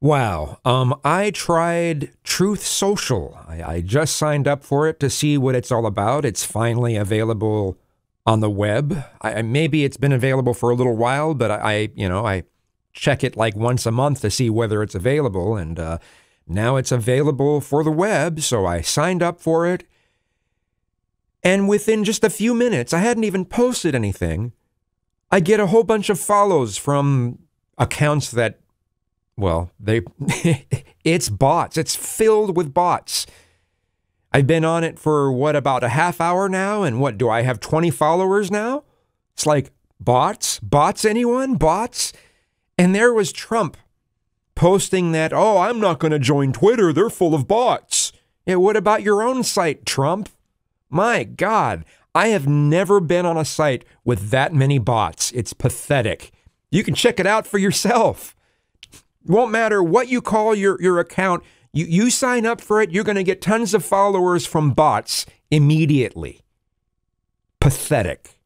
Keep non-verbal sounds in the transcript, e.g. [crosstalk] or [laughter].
Wow. Um, I tried Truth Social. I, I just signed up for it to see what it's all about. It's finally available on the web. I, maybe it's been available for a little while, but I, I, you know, I check it like once a month to see whether it's available, and uh, now it's available for the web. So I signed up for it, and within just a few minutes, I hadn't even posted anything. I get a whole bunch of follows from accounts that well, they [laughs] it's bots. It's filled with bots. I've been on it for what about a half hour now and what do I have 20 followers now? It's like bots, bots anyone? Bots? And there was Trump posting that, "Oh, I'm not going to join Twitter. They're full of bots." Yeah, what about your own site, Trump? My god, I have never been on a site with that many bots. It's pathetic. You can check it out for yourself. Won't matter what you call your, your account, you, you sign up for it, you're going to get tons of followers from bots immediately. Pathetic.